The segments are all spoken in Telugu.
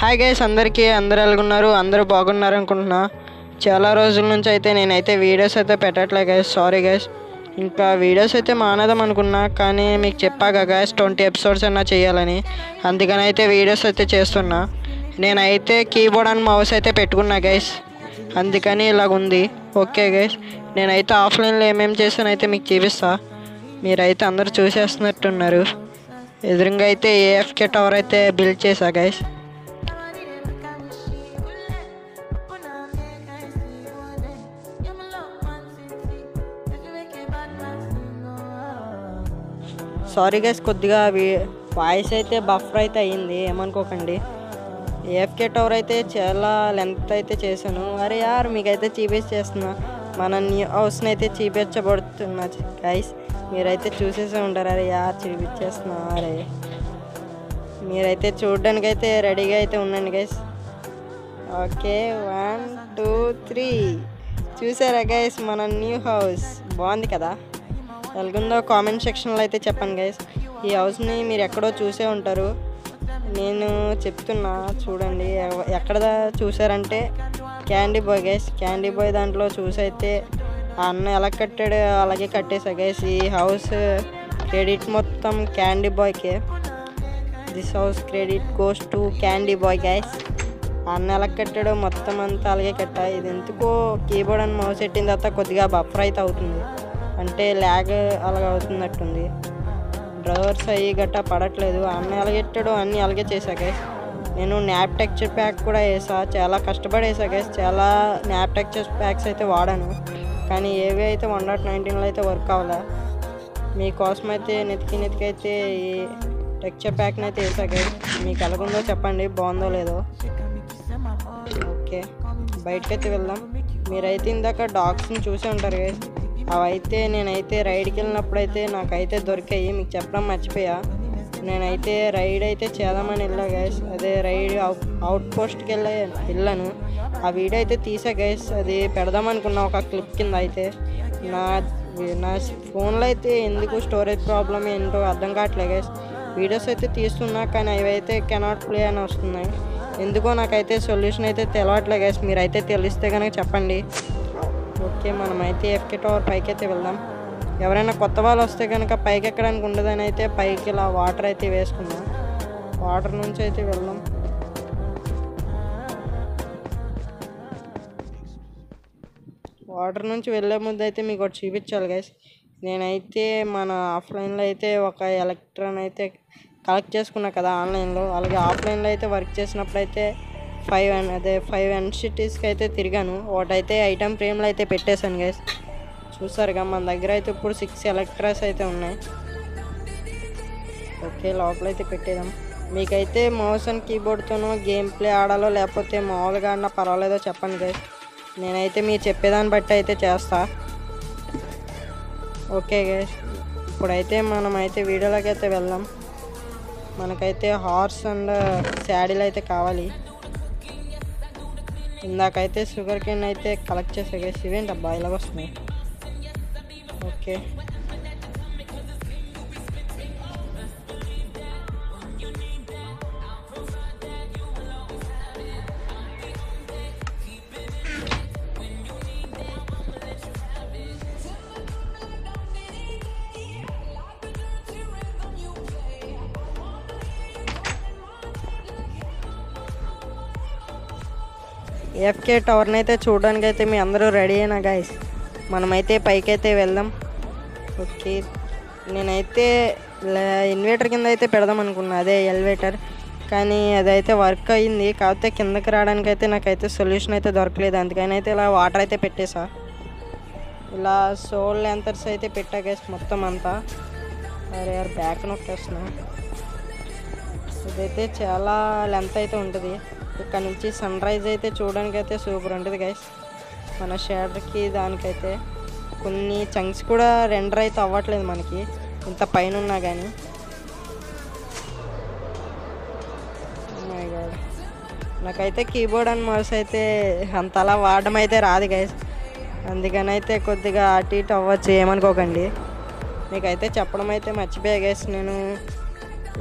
హాయ్ గైస్ అందరికీ అందరు ఎలాగున్నారు? అందరూ బాగున్నారు అనుకుంటున్నా. చాలా రోజుల నుంచి అయితే నేనైతే వీడియోస్ అయితే పెట్టట్లే గైస్ సారీ గైస్ ఇంకా వీడియోస్ అయితే మానేదాం అనుకున్నా కానీ మీకు చెప్పాక గైస్ ట్వంటీ ఎపిసోడ్స్ అన్నా చేయాలని. అందుకని అయితే వీడియోస్ అయితే చేస్తున్నా. నేనైతే కీబోర్డ్ అండ్ మౌస్ అయితే పెట్టుకున్నా గైస్ అందుకని ఇలాగుంది ఓకే గైస్ నేనైతే ఆఫ్లైన్లో ఏమేమి చేశానో అయితే మీకు చూపిస్తా. మీరైతే అందరూ చూసేస్తున్నట్టున్నారు. ఎదురుగా అయితే ఏఎఫ్కే టవర్ అయితే బిల్డ్ చేశా గైస్ సారీ గైస్ కొద్దిగా వాయిస్ అయితే బఫర్ అయితే అయ్యింది ఏమనుకోకండి. ఏఎఫ్కే టవర్ అయితే చాలా లెంత్ అయితే చేశాను. అరే యార్ మీకైతే చూపించి చేస్తున్నా. మన న్యూ హౌస్ని అయితే చూపించబడుతున్నా గైస్. మీరైతే చూసేసే ఉంటారు. అరే యార్ చూపించేస్తున్నా అరే. మీరైతే చూడడానికి అయితే రెడీగా అయితే ఉండండి guys. Okay one two three. చూసారా గైస్ మన న్యూ హౌస్? బాగుంది కదా? ఎలాగుందో కామెంట్ సెక్షన్లో అయితే చెప్పండి గైస్ ఈ హౌస్ని మీరు ఎక్కడో చూసే ఉంటారు. నేను చెప్తున్నా చూడండి ఎక్కడ చూసారంటే candy boy guys candy boy దాంట్లో చూసైతే ఆ అన్న ఎలా కట్టాడు అలాగే కట్టేసా గైస్ ఈ హౌస్ క్రెడిట్ మొత్తం candy బాయ్కే this house credit goes to candy boy guys అన్న ఎలా కట్టాడో మొత్తం అంతా అలాగే కట్టా. ఇది ఎందుకో కీబోర్డ్ అండ్ మౌస్ పెట్టిన తర్వాత కొద్దిగా బఫర్ అయితే అవుతుంది. అంటే ల్యాగ్ అలాగ అవుతున్నట్టుంది. డ్రైవర్స్ అయ్యి గట్టా పడట్లేదు. అన్న ఎలాగ పెట్టాడో అన్నీ అలాగే చేశా గైస్ నేను న్యాప్ టెక్చర్ ప్యాక్ కూడా వేసా చాలా కష్టపడి వేసా గైస్ చాలా న్యాప్ టెక్చర్ ప్యాక్స్ అయితే వాడాను. కానీ ఏవి అయితే వన్ నాట్ నైన్టీన్లో అయితే వర్క్ అవ్వలే. మీకోసం అయితే నెతికి నెతికి అయితే ఈ టెక్చర్ ప్యాక్ని అయితే వేసా గైస్ మీకు ఎలాగుందో చెప్పండి. బాగుందో లేదో. ఓకే బయటకైతే వెళ్దాం. మీరైతే ఇందాక డాగ్స్ని చూసే ఉంటారు గైస్ అవైతే నేనైతే రైడ్కి వెళ్ళినప్పుడు అయితే నాకైతే దొరికాయి. మీకు చెప్పడం మర్చిపోయా. నేనైతే రైడ్ అయితే చేద్దామని వెళ్ళా గైస్ అదే రైడ్ అవుట్ పోస్ట్కి వెళ్ళా వెళ్ళాను. ఆ వీడియో అయితే తీసా గైస్ అది పెడదాం అనుకున్నా ఒక క్లిప్ కింద అయితే. నా నా ఫోన్లో అయితే ఎందుకు స్టోరేజ్ ప్రాబ్లం ఏంటో అర్థం కావట్లేదు గైస్ వీడియోస్ అయితే తీస్తున్నా కానీ అవి అయితే కెనాట్ ప్లే అని వస్తున్నాయి. ఎందుకో నాకైతే సొల్యూషన్ అయితే తెలవట్లేదు గైస్ మీరైతే తెలిస్తే కనుక చెప్పండి. ఓకే మనమైతే ఎఫ్కే టవర్ పైకి అయితే వెళ్దాం. ఎవరైనా కొత్త వాళ్ళు వస్తే కనుక పైకి ఎక్కడానికి ఉండదని అయితే పైకి ఇలా వాటర్ అయితే వేసుకుందాం. వాటర్ నుంచి అయితే వెళ్దాం. వాటర్ నుంచి వెళ్ళే ముందు అయితే మీకు ఒకటి చూపించాలి గైస్ నేనైతే మన ఆఫ్లైన్లో అయితే ఒక ఎలక్ట్రాన్ అయితే కలెక్ట్ చేసుకున్నా కదా ఆన్లైన్లో అలాగే ఆఫ్లైన్లో అయితే వర్క్ చేసినప్పుడు అయితే ఫైవ్ అండ్ అదే ఫైవ్ ఎన్ సిటీస్కి అయితే తిరిగాను. ఒకటైతే ఐటమ్ ఫ్రేమ్లో అయితే పెట్టేశాను గైస్ చూసారుగా మన దగ్గర అయితే ఇప్పుడు సిక్స్ ఎలక్ట్రాస్ అయితే ఉన్నాయి. ఓకే లోపల అయితే పెట్టేదాం మీకైతే మౌస్ అండ్ కీబోర్డ్తోనో గేమ్ ప్లే ఆడాలో లేకపోతే మామూలుగా ఆడినా పర్వాలేదో చెప్పండి గైస్ నేనైతే మీరు చెప్పేదాన్ని బట్టి అయితే చేస్తా. ఓకే గైస్ ఇప్పుడైతే మనం అయితే వీడియోలోకి అయితే వెళ్దాం. మనకైతే హార్స్ అండ్ శాడీలు అయితే కావాలి. ఇందాకైతే షుగర్ కేన్ అయితే కలెక్ట్ చేసా గైస్ ఇవేంటి అబ్బా ఇలాగ వస్తున్నాయి ఓకే ఎఫ్కే టవర్ని అయితే చూడడానికి అయితే మీ అందరూ రెడీ అయినా గాయస్ మనమైతే పైకైతే వెళ్దాం. ఓకే. నేనైతే ఇన్వేటర్ కింద అయితే పెడదాం అనుకున్నా అదే ఎలివేటర్ కానీ అదైతే వర్క్ అయింది. కాకపోతే కిందకి రావడానికి అయితే నాకైతే సొల్యూషన్ అయితే దొరకలేదు. అందుకని అయితే ఇలా వాటర్ అయితే పెట్టేసా. ఇలా సోల్ లెంతర్స్ అయితే పెట్టా గైస్ మొత్తం అంతా. అరే బ్యాక్ నొక్కేస్తున్నా. ఇదైతే చాలా లెంత్ అయితే ఉంటుంది. ఇక్కడ నుంచి సన్ రైజ్ అయితే చూడడానికి అయితే సూపర్ ఉంటుంది గైస్ మన షేడర్కి దానికైతే కొన్ని చంక్స్ కూడా రెండర్ అయితే అవ్వట్లేదు మనకి. ఇంత పైన ఉన్నా కానీ oh నాకైతే కీబోర్డ్ అండ్ మౌస్ అయితే అంత అలా వాడడం అయితే రాదు గైస్ అందుకని అయితే కొద్దిగా అటు ఇటు అవ్వచ్చు ఏమనుకోకండి. మీకైతే చెప్పడం అయితే మర్చిపోయా గైస్ నేను.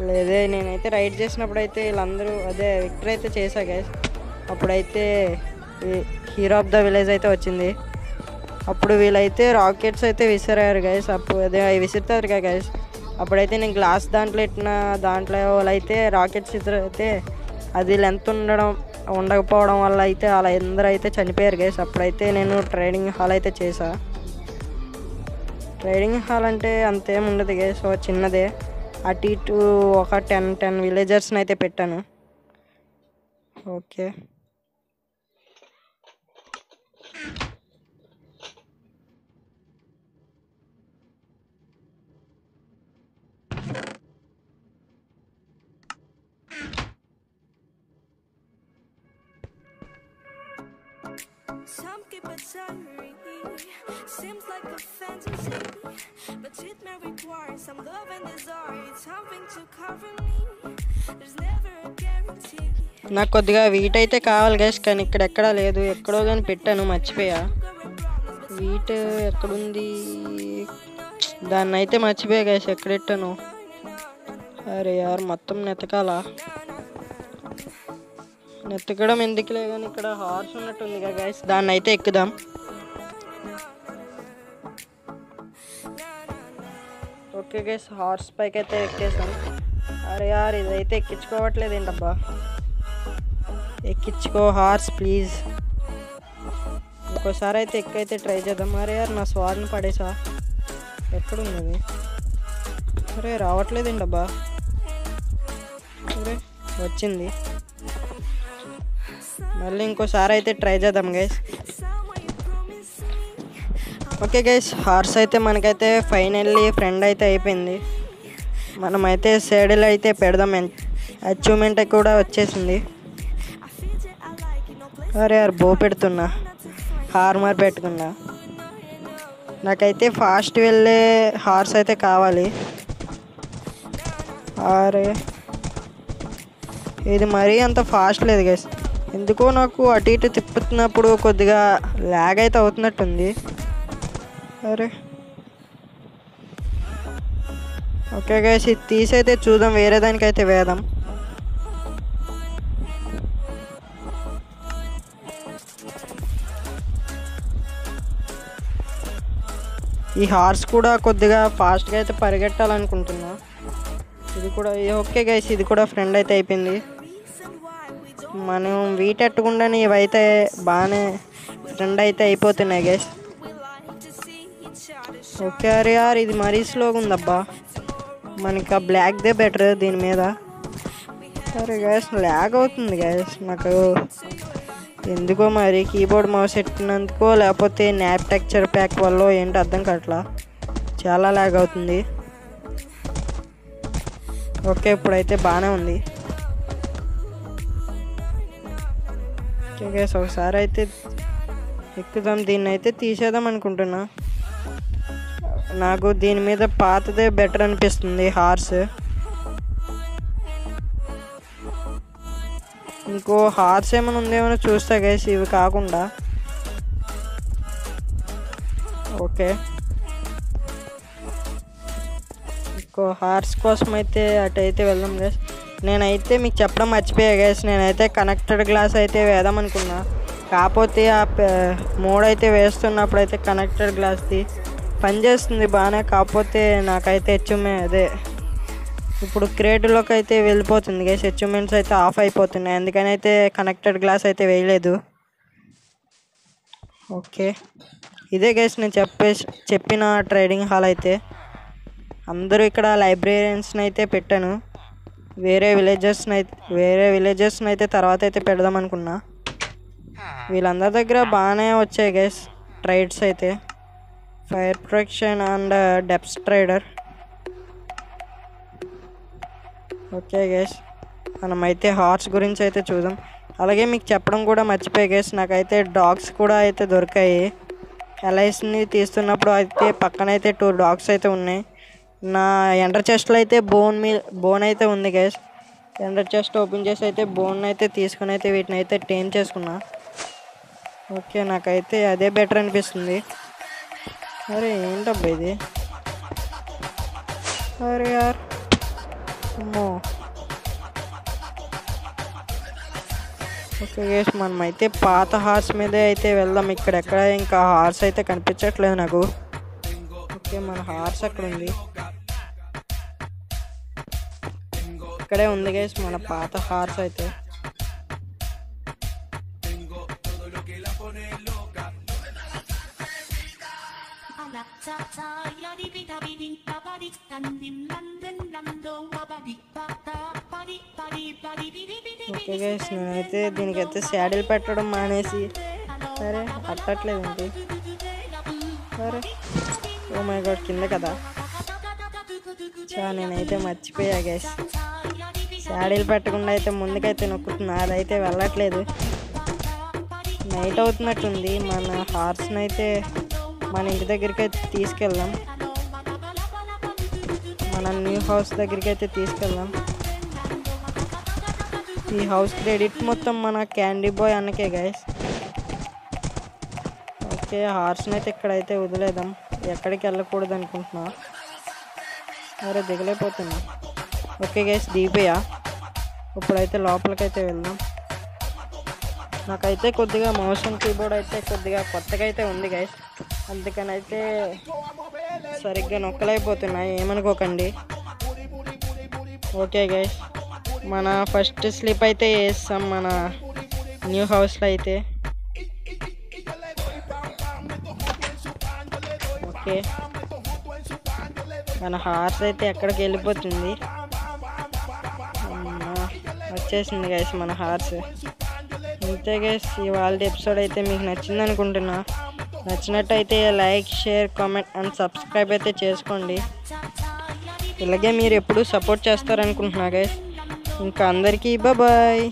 లేదే నేనైతే రైడ్ చేసినప్పుడు అయితే వీళ్ళందరూ అదే విక్టర్ అయితే చేశా గైస్ అప్పుడైతే హీరో ఆఫ్ ద విలేజ్ అయితే వచ్చింది. అప్పుడు వీళ్ళైతే రాకెట్స్ అయితే విసిరారు గైస్ అప్పుడు అదే అవి విసురుతారు కదా గైస్ అప్పుడైతే నేను గ్లాస్ దాంట్లో ఎట్టిన దాంట్లో వాళ్ళైతే రాకెట్స్ విసిరైతే అది లెంత్ ఉండడం ఉండకపోవడం వల్ల అయితే అలా అందరూ అయితే చనిపోయారు గైస్ అప్పుడైతే నేను ట్రైనింగ్ హాల్ అయితే చేశా. ట్రైనింగ్ హాల్ అంటే అంతేం ఉండదు గైస్ సో చిన్నదే. అటు ఇటు ఒక టెన్ టెన్ విలేజర్స్ని అయితే పెట్టాను okay Some keep it diary. Seems like a fantasy. But it may require some love and desire. It's something to cover me. There's never a guarantee. నాకు కొద్దిగా వీట్ అయితే కావాలి గైస్ కానీ ఇక్కడ ఎక్కడా లేదు ఎక్కడో కానీ పెట్టాను మర్చిపోయా వీట్ ఎక్కడుంది దాన్ని అయితే మర్చిపోయా గైస్ ఎక్కడెట్టాను అరే యార్ మొత్తం నెతకాలా నెతకడం ఎందుకులే కానీ ఇక్కడ హార్స్ ఉన్నట్టుంది కదా గైస్ దాన్ని అయితే ఎక్కుదాం ఓకే గైస్ హార్స్ పైకి అయితే ఎక్కేసాం. అరే యార్ ఇదైతే ఎక్కించుకోవట్లేదు ఏంటబ్బా ఎక్కించుకో హార్స్ ప్లీజ్ ఇంకోసారి అయితే ఎక్కైతే ట్రై చేద్దాం. అరే యార్ నా స్వార్ని పడేసా. ఎక్కడుంది అది అరే రావట్లేదు అబ్బా అరే వచ్చింది. మళ్ళీ ఇంకోసారి అయితే ట్రై చేద్దాం గైస్ ఓకే గైస్ హార్స్ అయితే మనకైతే ఫైనల్లీ ఫ్రెండ్ అయితే అయిపోయింది. మనమైతే సేడల్ అయితే పెడదాం. అచీవ్మెంట్ కూడా వచ్చేసింది. అరే అరే బో పెడుతున్నా. హార్మర్ పెట్టుకున్నా. నాకైతే ఫాస్ట్ వెళ్ళే హార్స్ అయితే కావాలి. అరే. ఇది మరీ అంత ఫాస్ట్ లేదు గైస్ ఎందుకో నాకు అటు ఇటు తిప్పుతున్నప్పుడు కొద్దిగా ల్యాగ్ అయితే అవుతున్నట్టుంది. అరే ఓకే గైస్ ఇది తీసైతే చూద్దాం వేరే దానికైతే వేదాం ఈ హార్స్ కూడా కొద్దిగా ఫాస్ట్గా అయితే పరిగెట్టాలనుకుంటున్నా. ఇది కూడా ఓకే గైస్ ఇది కూడా ఫ్రెండ్ అయితే అయిపోయింది. మనం వీటెట్టకుండానే ఇవైతే బాగానే ఫ్రెండ్ అయితే అయిపోతున్నాయి గైస్. ఓకే అరే యార్ ఇది మరీ స్లోగా ఉందబ్బా మనకి ఆ బ్లాక్దే బెటర్ దీని మీద. సరే గ్యాస్ ల్యాగ్ అవుతుంది గ్యాస్ నాకు ఎందుకో మరి కీబోర్డ్ మౌస్ ఎట్టినందుకో లేకపోతే న్యాప్ టెక్చర్ ప్యాక్ వల్ల ఏంటో అర్థం కావట్లా. చాలా ల్యాగ్ అవుతుంది. ఓకే ఇప్పుడైతే బాగానే ఉంది. ఓకే గ్యాస్ ఒకసారి అయితే ఎక్కుదాం. దీన్ని అయితే తీసేద్దాం అనుకుంటున్నా. నాకు దీని మీద పాతదే బెటర్ అనిపిస్తుంది హార్స్. ఇంకో హార్స్ ఏమైనా ఉందేమో చూస్తా గైస్ ఇవి కాకుండా. ఓకే. ఇంకో హార్స్ కోసం అయితే అటు అయితే వెళ్దాం గైస్ నేనైతే మీకు చెప్పడం మర్చిపోయా గైస్ నేనైతే కనెక్టెడ్ గ్లాస్ అయితే వేద్దాం అనుకున్నా. కాకపోతే ఆ మూడైతే అయితే వేస్తున్నప్పుడు అయితే కనెక్టెడ్ గ్లాస్ది పనిచేస్తుంది బాగానే కాకపోతే నాకైతే హెచ్చుమే అదే. ఇప్పుడు క్రియేటివ్లోకి అయితే వెళ్ళిపోతుంది గేస్ అచీవ్మెంట్స్ అయితే ఆఫ్ అయిపోతున్నాయి. అందుకని అయితే కనెక్టెడ్ గ్లాస్ అయితే వేయలేదు. ఓకే. ఇదే గేస్ నేను చెప్పే చెప్పిన ట్రేడింగ్ హాల్ అయితే. అందరూ ఇక్కడ లైబ్రేరియన్స్ని అయితే పెట్టాను. వేరే విలేజెస్ని అయితే వేరే విలేజెస్ని అయితే తర్వాత అయితే పెడదాం అనుకున్నా. వీళ్ళందరి దగ్గర బాగానే వచ్చాయి గేస్ ట్రైడ్స్ అయితే. Fire protection and depth strider okay guys మనమైతే హార్స్ గురించి అయితే చూద్దాం. అలాగే మీకు చెప్పడం కూడా మర్చిపోయి గైస్ నాకైతే డాగ్స్ కూడా అయితే దొరికాయి. ఎల్ఐసిని తీస్తున్నప్పుడు అయితే పక్కన అయితే టూ డాగ్స్ అయితే ఉన్నాయి. నా ఎంటర్ చెస్ట్లో అయితే బోన్ మీ బోన్ అయితే ఉంది గైస్ ఎంటర్ చెస్ట్ ఓపెన్ చేసి అయితే బోన్ అయితే తీసుకుని అయితే వీటిని అయితే టేన్ చేసుకున్నా. ఓకే నాకైతే అదే బెటర్ అనిపిస్తుంది. అరే ఏంటబ్బా ఇది? అరే యార్. అమ్మో. ఓకే గేస్ మనం అయితే పాత హార్స్ మీదే అయితే వెళ్దాం. ఇక్కడ ఎక్కడ ఇంకా హార్స్ అయితే కనిపించట్లేదు నాకు. ఓకే మన హార్స్ అక్కడ ఉంది. ఇక్కడే ఉంది గేస్ మన పాత హార్స్ అయితే. ఓకే గైస్ నేనైతే దీనికైతే శాడిల్ పెట్టడం మానేసి సరే పట్టట్లేదు ఏంటి సరే. ఓ మై గాడ్ కింద కదా. చా నేనైతే మర్చిపోయా గైస్ శాడీలు పెట్టకుండా అయితే ముందుకైతే నొక్కుతున్నా అదైతే వెళ్ళట్లేదు. నైట్ అవుతున్నట్టుంది మన హార్స్ని అయితే మన ఇంటి దగ్గరికి అయితే తీసుకెళ్దాం. మన న్యూ హౌస్ దగ్గరికి అయితే తీసుకెళ్దాం. ఈ హౌస్ క్రెడిట్ మొత్తం మన క్యాండీ బాయ్ అన్నకే గైస్ ఓకే హార్స్ని అయితే ఇక్కడైతే వదిలేదాం ఎక్కడికి వెళ్ళకూడదు అనుకుంటున్నా. అరే దిగలేకపోతున్నా. ఓకే గైస్ దీపయ్యా ఇప్పుడైతే లోపలికైతే వెళ్దాం. నాకైతే కొద్దిగా మోషన్ కీబోర్డ్ అయితే కొద్దిగా కొత్తగా అయితే ఉంది గైస్ అందుకని అయితే సరిగ్గా నొక్కలైపోతున్నాయి ఏమనుకోకండి. ఓకే గైస్ మన ఫస్ట్ స్లిప్ అయితే వేస్తాం మన న్యూ హౌస్లో అయితే. ఓకే. మన హార్స్ అయితే ఎక్కడికి వెళ్ళిపోతుంది? వచ్చేసింది గైస్ మన హార్స్ అంతే గైస్ ఇవాళ ఎపిసోడ్ అయితే మీకు నచ్చింది అనుకుంటున్నా నచ్చినట్టయితే like share comment and subscribe అయితే చేసుకోండి. ఇలాగే మీరు ఎప్పుడు సపోర్ట్ చేస్తారనుకుంటున్నా గైస్ ఇంకా అందరికీ బాయ్